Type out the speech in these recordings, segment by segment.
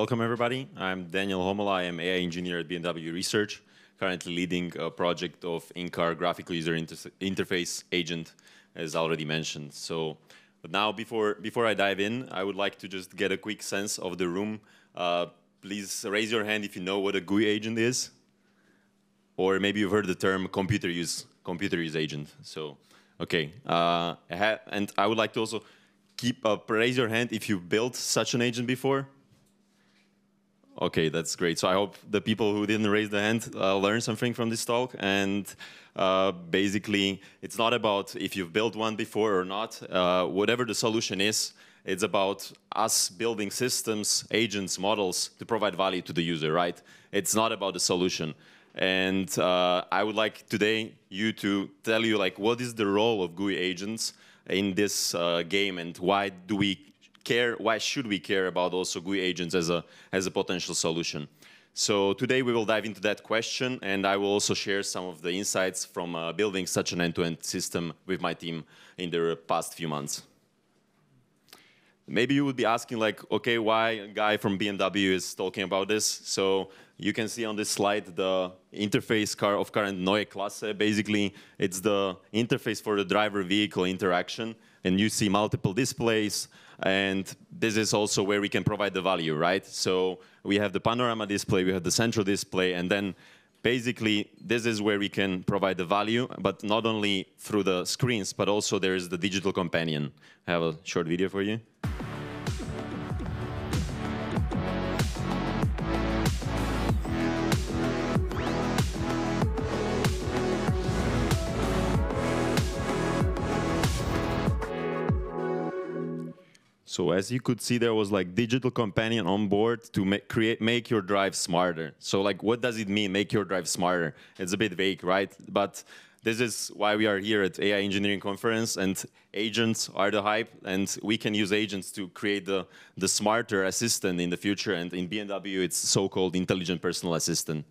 welcome everybody. I'm Daniel Homola. I am AI engineer at BMW Research, currently leading a project of in-car graphical user inter interface agent, as already mentioned. So, now before, before I dive in, I would like to just get a quick sense of the room. Uh, please raise your hand if you know what a GUI agent is. Or maybe you've heard the term computer use, computer use agent. So, okay. Uh, and I would like to also keep up, raise your hand if you built such an agent before. Okay, that's great. So I hope the people who didn't raise the hand uh, learn something from this talk. And uh, basically, it's not about if you've built one before or not. Uh, whatever the solution is, it's about us building systems, agents, models to provide value to the user, right? It's not about the solution. And uh, I would like today you to tell you like what is the role of GUI agents in this uh, game and why do we care, why should we care about also GUI agents as a, as a potential solution? So today we will dive into that question and I will also share some of the insights from uh, building such an end-to-end -end system with my team in the past few months. Maybe you would be asking like, okay, why a guy from BMW is talking about this? So you can see on this slide the interface car of current Neue Klasse. Basically, it's the interface for the driver-vehicle interaction. And you see multiple displays, and this is also where we can provide the value, right? So we have the panorama display, we have the central display, and then basically this is where we can provide the value, but not only through the screens, but also there is the digital companion. I have a short video for you. So as you could see, there was like digital companion on board to make, create, make your drive smarter. So like, what does it mean, make your drive smarter? It's a bit vague, right? But this is why we are here at AI Engineering Conference, and agents are the hype, and we can use agents to create the, the smarter assistant in the future, and in BMW, it's so-called intelligent personal assistant.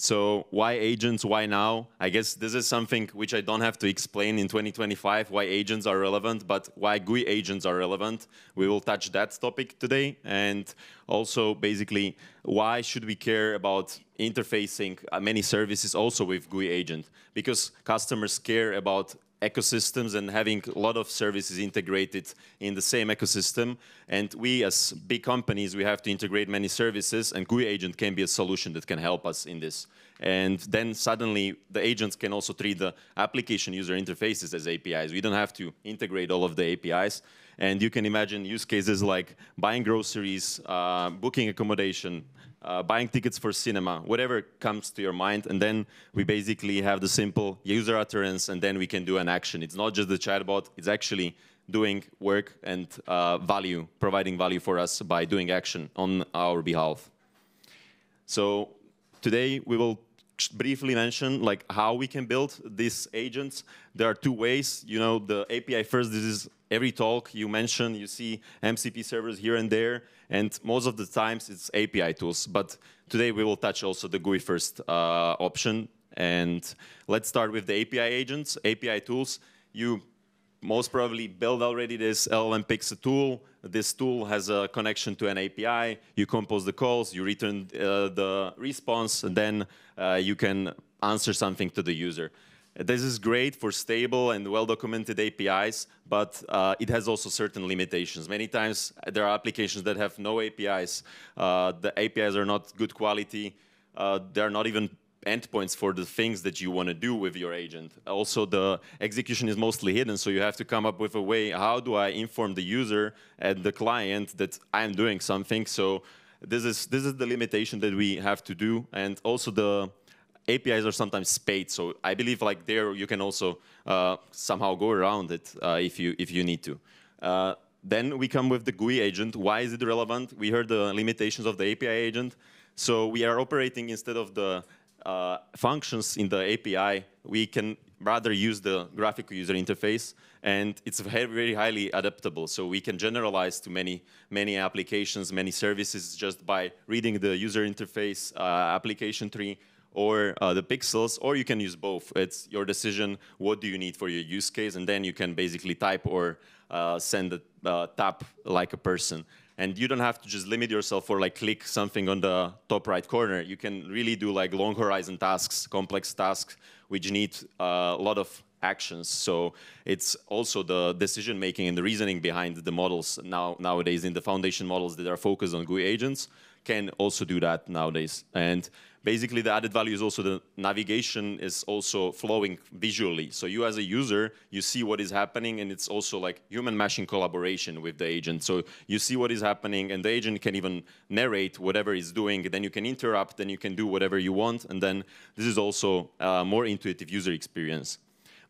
So why agents, why now? I guess this is something which I don't have to explain in 2025, why agents are relevant, but why GUI agents are relevant. We will touch that topic today. And also, basically, why should we care about interfacing uh, many services also with GUI agent? Because customers care about ecosystems and having a lot of services integrated in the same ecosystem. And we, as big companies, we have to integrate many services, and GUI agent can be a solution that can help us in this. And then suddenly, the agents can also treat the application user interfaces as APIs. We don't have to integrate all of the APIs. And you can imagine use cases like buying groceries, uh, booking accommodation, uh, buying tickets for cinema, whatever comes to your mind, and then we basically have the simple user utterance, and then we can do an action. It's not just the chatbot, it's actually doing work and uh, value, providing value for us by doing action on our behalf. So today we will briefly mention like how we can build these agents. There are two ways. You know, the API first, this is every talk you mention, you see MCP servers here and there, and most of the times it's API tools. But today we will touch also the GUI first uh, option. And let's start with the API agents, API tools. You most probably build already this LLM a tool. This tool has a connection to an API. You compose the calls, you return uh, the response, and then uh, you can answer something to the user. This is great for stable and well-documented APIs, but uh, it has also certain limitations. Many times there are applications that have no APIs. Uh, the APIs are not good quality. Uh, they are not even endpoints for the things that you want to do with your agent. Also, the execution is mostly hidden, so you have to come up with a way, how do I inform the user and the client that I'm doing something? So this is, this is the limitation that we have to do. And also the APIs are sometimes spayed, so I believe like there you can also uh, somehow go around it uh, if, you, if you need to. Uh, then we come with the GUI agent. Why is it relevant? We heard the limitations of the API agent. So we are operating instead of the uh, functions in the API, we can rather use the graphical user interface, and it's very, highly adaptable. So we can generalize to many, many applications, many services just by reading the user interface uh, application tree or uh, the pixels, or you can use both. It's your decision, what do you need for your use case, and then you can basically type or uh, send a uh, tap like a person. And you don't have to just limit yourself or like click something on the top right corner. You can really do like long horizon tasks, complex tasks, which need uh, a lot of actions. So it's also the decision making and the reasoning behind the models now nowadays in the foundation models that are focused on GUI agents can also do that nowadays. And basically the added value is also the navigation is also flowing visually. So you as a user, you see what is happening and it's also like human machine collaboration with the agent. So you see what is happening and the agent can even narrate whatever it's doing. Then you can interrupt, then you can do whatever you want. And then this is also a more intuitive user experience.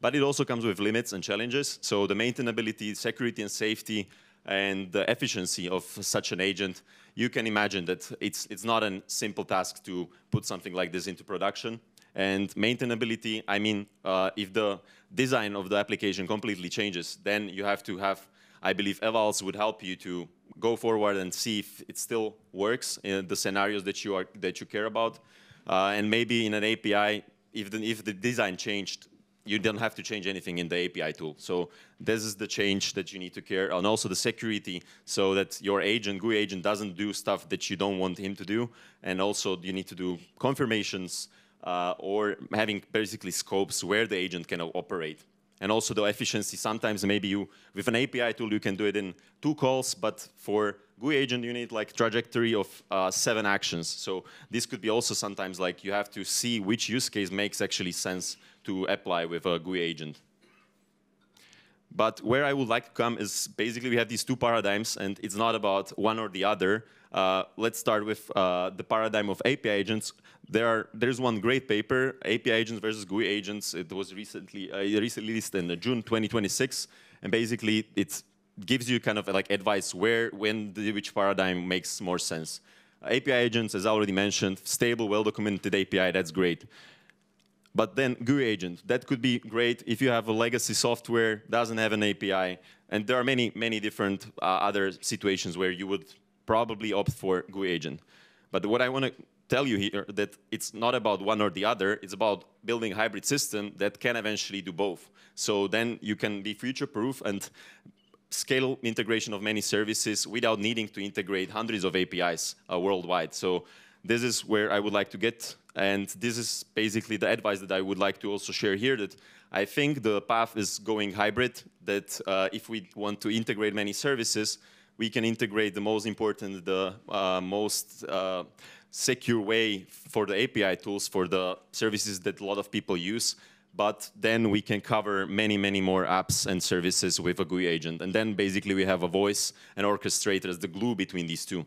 But it also comes with limits and challenges. So the maintainability, security and safety, and the efficiency of such an agent, you can imagine that it's, it's not a simple task to put something like this into production. And maintainability, I mean, uh, if the design of the application completely changes, then you have to have, I believe evals would help you to go forward and see if it still works in the scenarios that you, are, that you care about. Uh, and maybe in an API, if the, if the design changed, you don't have to change anything in the API tool. So this is the change that you need to care, and also the security, so that your agent, GUI agent, doesn't do stuff that you don't want him to do, and also you need to do confirmations uh, or having basically scopes where the agent can operate. And also the efficiency, sometimes maybe you, with an API tool, you can do it in two calls, but for GUI agent, you need like trajectory of uh, seven actions. So this could be also sometimes like you have to see which use case makes actually sense to apply with a GUI agent. But where I would like to come is basically we have these two paradigms, and it's not about one or the other. Uh, let's start with uh, the paradigm of API agents. There are, there's one great paper, API agents versus GUI agents. It was recently, uh, recently released in June 2026, and basically it gives you kind of like advice where, when, the, which paradigm makes more sense. API agents, as I already mentioned, stable, well-documented API, that's great. But then GUI agent, that could be great if you have a legacy software, doesn't have an API, and there are many, many different uh, other situations where you would probably opt for GUI agent. But what I want to tell you here that it's not about one or the other, it's about building hybrid system that can eventually do both. So then you can be future-proof and scale integration of many services without needing to integrate hundreds of APIs uh, worldwide. So this is where I would like to get and this is basically the advice that I would like to also share here, that I think the path is going hybrid, that uh, if we want to integrate many services, we can integrate the most important, the uh, most uh, secure way for the API tools for the services that a lot of people use. But then we can cover many, many more apps and services with a GUI agent. And then basically we have a voice and orchestrator as the glue between these two.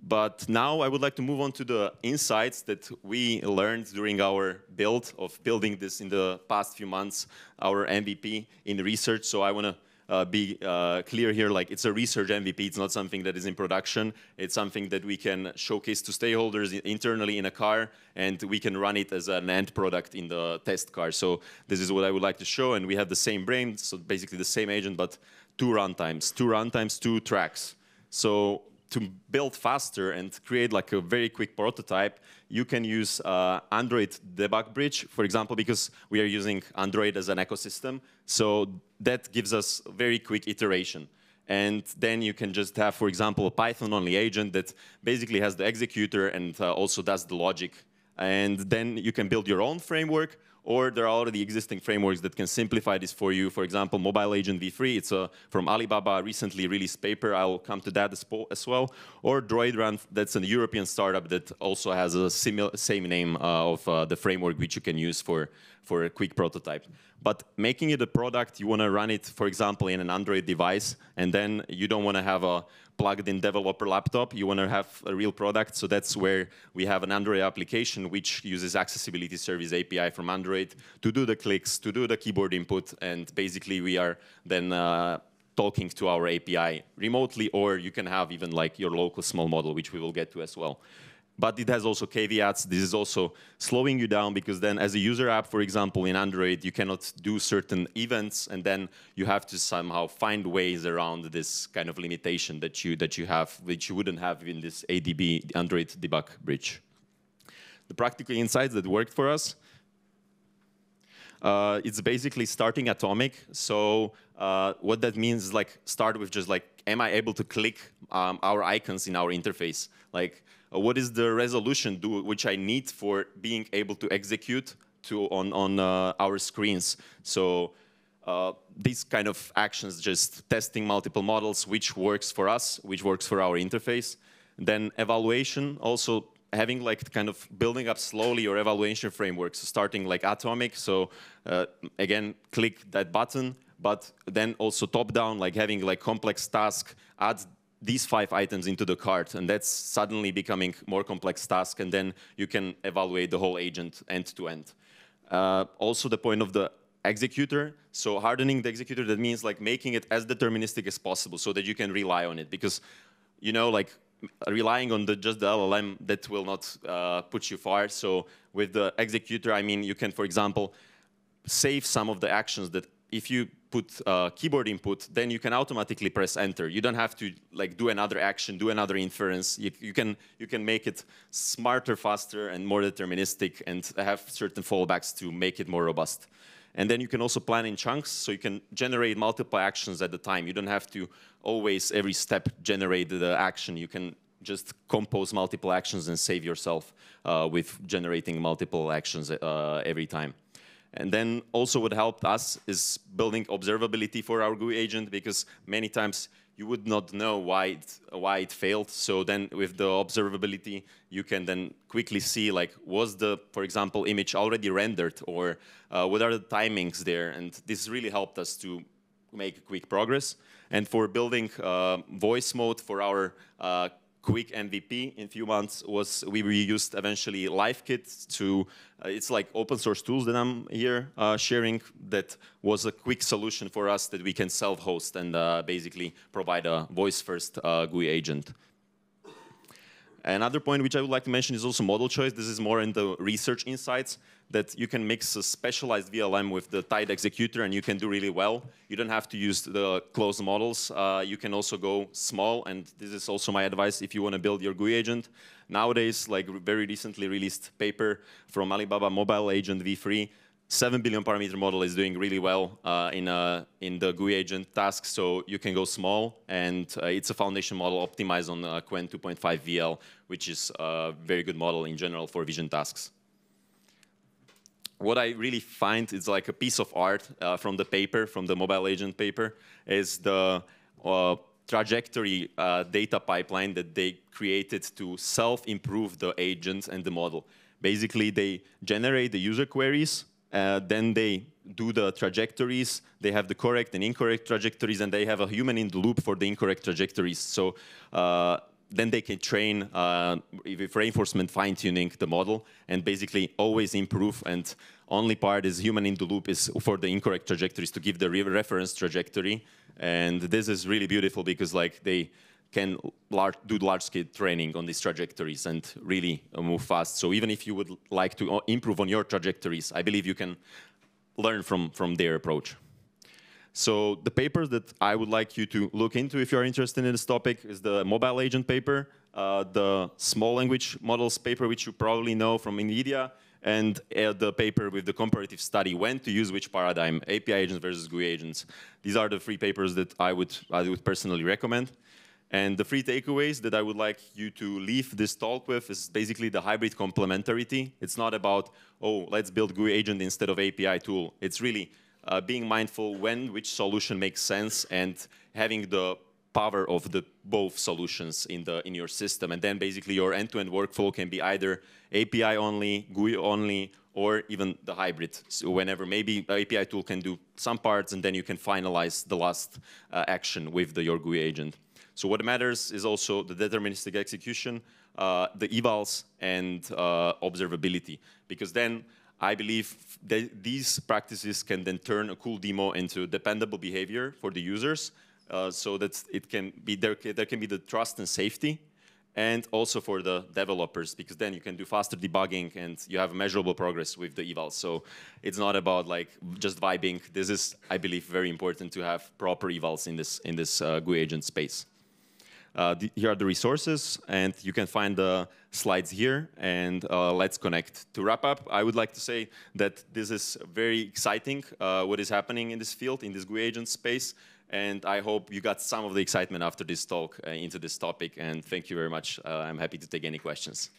But now I would like to move on to the insights that we learned during our build of building this in the past few months, our MVP in research. So I want to uh, be uh, clear here, like it's a research MVP, it's not something that is in production. It's something that we can showcase to stakeholders internally in a car, and we can run it as an end product in the test car. So this is what I would like to show, and we have the same brain, so basically the same agent, but two runtimes, two runtimes, two tracks. So to build faster and create like a very quick prototype, you can use uh, Android debug bridge, for example, because we are using Android as an ecosystem. So that gives us very quick iteration. And then you can just have, for example, a Python-only agent that basically has the executor and uh, also does the logic. And then you can build your own framework or there are already existing frameworks that can simplify this for you. For example, Mobile Agent v3, it's a, from Alibaba recently released paper. I'll come to that as well. Or DroidRun, that's a European startup that also has a similar, same name uh, of uh, the framework which you can use for, for a quick prototype. But making it a product, you want to run it, for example, in an Android device, and then you don't want to have a plugged-in developer laptop. You want to have a real product, so that's where we have an Android application which uses Accessibility Service API from Android to do the clicks, to do the keyboard input, and basically we are then uh, talking to our API remotely, or you can have even like your local small model, which we will get to as well. But it has also caveats. This is also slowing you down because then as a user app, for example, in Android, you cannot do certain events and then you have to somehow find ways around this kind of limitation that you, that you have, which you wouldn't have in this ADB Android debug bridge. The practical insights that worked for us, uh, it's basically starting atomic. So uh, what that means is like start with just like, am I able to click um, our icons in our interface? Like, uh, what is the resolution do, which I need for being able to execute to on, on uh, our screens? So uh, these kind of actions, just testing multiple models, which works for us, which works for our interface. Then evaluation, also having like kind of building up slowly your evaluation framework. So starting like atomic, so uh, again, click that button, but then also top down, like having like complex task, add these five items into the cart, and that's suddenly becoming more complex task, and then you can evaluate the whole agent end to end. Uh, also the point of the executor, so hardening the executor, that means like making it as deterministic as possible so that you can rely on it, because you know, like relying on the, just the LLM, that will not uh, put you far. So with the executor, I mean, you can, for example, save some of the actions that if you put uh, keyboard input, then you can automatically press enter. You don't have to like do another action, do another inference. You, you, can you can make it smarter, faster, and more deterministic, and have certain fallbacks to make it more robust. And then you can also plan in chunks, so you can generate multiple actions at the time. You don't have to always, every step, generate the action. You can just compose multiple actions and save yourself uh, with generating multiple actions uh, every time. And then also what helped us is building observability for our GUI agent because many times you would not know why it, why it failed. So then with the observability, you can then quickly see like, was the, for example, image already rendered or uh, what are the timings there? And this really helped us to make quick progress. And for building uh, voice mode for our uh, quick MVP in a few months was we used eventually LiveKit to, uh, it's like open source tools that I'm here uh, sharing that was a quick solution for us that we can self-host and uh, basically provide a voice-first uh, GUI agent. Another point which I would like to mention is also model choice. This is more in the research insights that you can mix a specialized VLM with the tight executor and you can do really well. You don't have to use the closed models. Uh, you can also go small and this is also my advice if you want to build your GUI agent. Nowadays, like very recently released paper from Alibaba Mobile Agent v3, 7 billion parameter model is doing really well uh, in, uh, in the GUI agent task, so you can go small, and uh, it's a foundation model optimized on uh, Qwen 2.5 VL, which is a very good model in general for vision tasks. What I really find is like a piece of art uh, from the paper, from the mobile agent paper, is the uh, trajectory data pipeline that they created to self-improve the agent and the model. Basically, they generate the user queries, uh, then they do the trajectories. They have the correct and incorrect trajectories, and they have a human in the loop for the incorrect trajectories. So uh, then they can train uh, with reinforcement fine-tuning the model and basically always improve. And only part is human in the loop is for the incorrect trajectories to give the re reference trajectory. And this is really beautiful because like they can large, do large-scale training on these trajectories and really uh, move fast. So even if you would like to uh, improve on your trajectories, I believe you can learn from, from their approach. So the paper that I would like you to look into if you're interested in this topic is the mobile agent paper, uh, the small language models paper, which you probably know from NVIDIA, and uh, the paper with the comparative study, when to use which paradigm, API agents versus GUI agents. These are the three papers that I would, I would personally recommend. And the three takeaways that I would like you to leave this talk with is basically the hybrid complementarity. It's not about, oh, let's build GUI agent instead of API tool. It's really uh, being mindful when which solution makes sense and having the power of the both solutions in the in your system. And then basically your end-to-end -end workflow can be either API only, GUI only, or even the hybrid. So whenever maybe API tool can do some parts and then you can finalize the last uh, action with the, your GUI agent. So what matters is also the deterministic execution, uh, the evals, and uh, observability. Because then I believe that these practices can then turn a cool demo into dependable behavior for the users, uh, so that it can be there, there can be the trust and safety, and also for the developers, because then you can do faster debugging and you have measurable progress with the evals. So it's not about like just vibing. This is, I believe, very important to have proper evals in this in this uh, GUI agent space. Uh, here are the resources, and you can find the slides here, and uh, let's connect. To wrap up, I would like to say that this is very exciting, uh, what is happening in this field, in this GUI agent space, and I hope you got some of the excitement after this talk uh, into this topic, and thank you very much. Uh, I'm happy to take any questions.